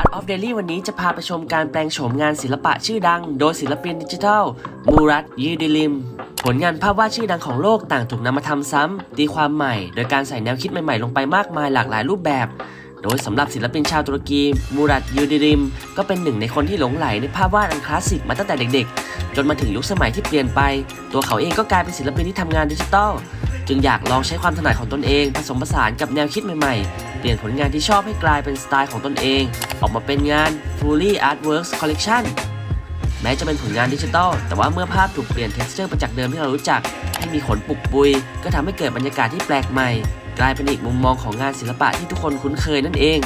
Art of Daily วันนี้จะพาไปชมการแปลงโฉมงานศิลปะชื่อดัง โดยศิลปินดิจิทัล Murat Yıldırım ผลงานภาพวาดชื่อดังของโลกต่างถูกนำมาทำซ้ำตีความใหม่ โดยการใส่แนวคิดใหม่ๆ ลงไปมากมายหลากหลายรูปแบบ โดยสำหรับศิลปินชาวตุรกี Murat Yıldırım ก็เป็นหนึ่งในคนที่หลงไหลในภาพวาดอันคลาสสิกมาตั้งแต่เด็กๆ จนมาถึงยุคสมัยที่เปลี่ยนไป ตัวเขาเองก็กลายเป็นศิลปินที่ทำงานดิจิทัล จึงอยากลองใช้ความถนัดของตนเอง ผสมผสานกับแนวคิดใหม่ๆ เปลี่ยนผลงานที่ชอบให้กลายเป็นสไตล์ของตนเอง ออกมาเป็นงาน Furry Artworks Collection แม้จะเป็นผลงานดิจิทัลแต่ว่าเมื่อภาพถูกเปลี่ยน texture ไปจากเดิมที่เรารู้จัก ให้มีขนปุกปุย ก็ทำให้เกิดบรรยากาศที่แปลกใหม่ กลายเป็นอีกมุมมองของงานศิลปะที่ทุกคนคุ้นเคยนั่นเอง